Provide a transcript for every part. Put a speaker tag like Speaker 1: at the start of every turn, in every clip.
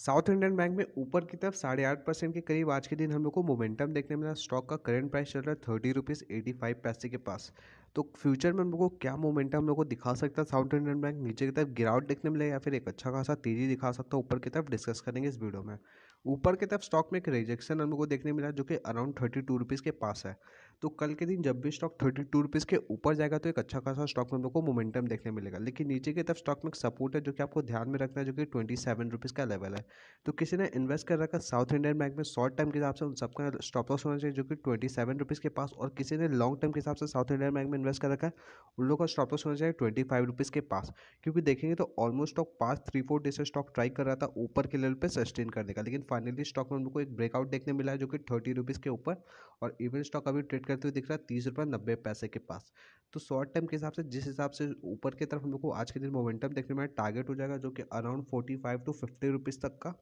Speaker 1: South Indian bank में ऊपर की तरफ़ साढ़े आठ परसेंट के करीब आज के दिन हम लोग को मोमेंटम देखने मिला। स्टॉक का करंट प्राइस चल रहा है थर्टी रुपीज़ एटी फाइव पैसे के पास। तो फ्यूचर में हम लोग को क्या मोमेंटम हम लोग को दिखा सकता है साउथ इंडियन बैंक? नीचे की तरफ़ गिरावट देखने मिले या फिर एक अच्छा खासा तेज़ी दिखा सकता है? ऊपर की तरफ़ डिस्कस करेंगे इस वीडियो में। ऊपर की तरफ़ स्टॉक में एक रिजेक्शन हम लोग को देखने मिला जो कि अराउंड थर्टी टू रुपीज़ के पास है। तो कल के दिन जब भी स्टॉक थर्टी टू रुपीज़ के ऊपर जाएगा तो एक अच्छा खासा स्टॉक में हम लोग को मोमेंटम देखने मिलेगा। लेकिन नीचे की तरफ़ स्टॉक में एक सपोर्ट है जो कि आपको ध्यान में रखना है, जो कि ट्वेंटी सेवन रुपीज़ का लेवल है। तो किसी ने इन्वेस्ट कर रखा साउथ इंडियन बैंक में शॉर्ट टर्म के हिसाब से उन सबका स्टॉप लॉस होना चाहिए, जो कि ट्वेंटी सेवन रुपीज़ के पास, और किसी ने लॉन्ग टर्म के हिसाब से साउथ इंडियन बैंक में इन्वेस्ट कर रखा है, उन लोगों का स्टॉप लॉस होना चाहिए ट्वेंटी फाइव रुपीज़ के पास। क्योंकि देखेंगे तो ऑलमोस्ट स्टॉक पास थ्री फोर डे से स्टॉक ट्राई कर रहा था ऊपर के लेवल पर सस्टेन करने का। लेकिन फाइनली स्टॉक में उनको एक ब्रेकआउट देखने मिला है, जो कि थर्टी रुपीज़ के ऊपर, और इवन स्टॉक अभी ट्रेड करते हुए दिख रहा है तीस रुपये नब्बे पैसे के पास। तो शॉर्ट टर्म के हिसाब से, जिस हिसाब से ऊपर की तरफ़ हम लोग को आज के दिन मोमेंटम देखने में टारगेट हो जाएगा जो कि around forty five to fifty rupees तक का।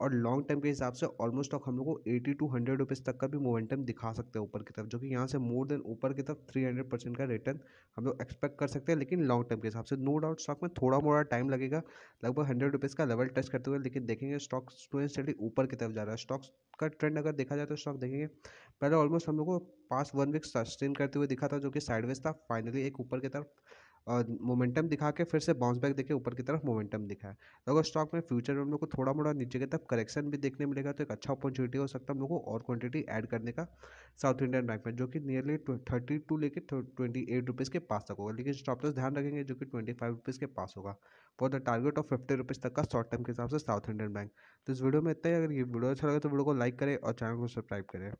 Speaker 1: और लॉन्ग टर्म के हिसाब से ऑलमोस्ट स्टॉक हम लोग को एटी टू हंड्रेड रुपीज़ तक का भी मोमेंटम दिखा सकते हैं ऊपर की तरफ़, जो कि यहाँ से मोर देन ऊपर की तरफ़ थ्री हंड्रेड परसेंट का रिटर्न हम लोग एक्सपेक्ट कर सकते हैं, लेकिन लॉन्ग टर्म के हिसाब से। नो डाउट स्टॉक में थोड़ा मोड़ा टाइम लगेगा, लगभग हंड्रेड रुपीज़ का लेवल टच करते हुए, लेकिन देखेंगे स्टॉक स्टडी ऊपर की तरफ़ जा रहा है। स्टॉक्स का ट्रेंड अगर देखा जाए तो स्टॉक देखेंगे, पहले ऑलमोस्ट हम लोग को पास वन वीक सस्टेन करते हुए दिखा था, जो कि साइडवेज था। फाइनली एक ऊपर की तरफ़ मोमेंटम दिखा के फिर से बाउंस बैक देखे, ऊपर की तरफ़ मोमेंटम दिखा। है तो अगर स्टॉक में फ्यूचर में हम लोग को थोड़ा मोड़ा नीचे की तरफ़ करेक्शन भी देखने मिलेगा तो एक अच्छा अपॉर्चुनिटी हो सकता है हम लोग को और क्वांटिटी ऐड करने का साउथ इंडियन बैंक में, जो कि नियरली थर्टी टू लेके ट्वेंटी एट रुपीज़ के पास तक होगा। लेकिन स्टॉप लॉस ध्यान रखेंगे, जो कि ट्वेंटी फाइव रुपीज़ के पास होगा। For the target of fifty rupees तक का शॉर्ट टर्म के हिसाब से साउथ इंडियन बैंक तो इस वीडियो में इतना ही। अगर ये वीडियो अच्छा लगे तो वीडियो को लाइक करें और चैनल को सब्सक्राइब करें।